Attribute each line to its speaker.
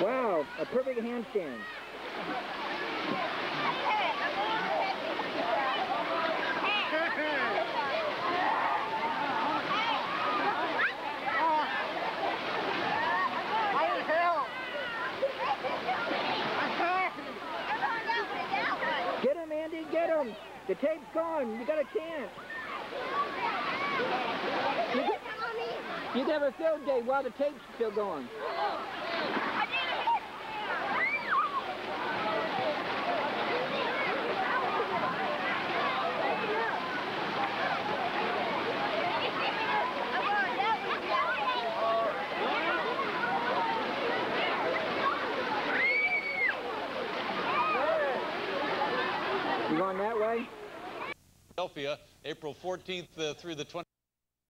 Speaker 1: Wow, a perfect handstand. Get him, Andy, get him. The tape's gone. You got a chance. You, get, you a field day while the tape's still going. You going that way?
Speaker 2: Philadelphia, April 14th uh, through the 20th.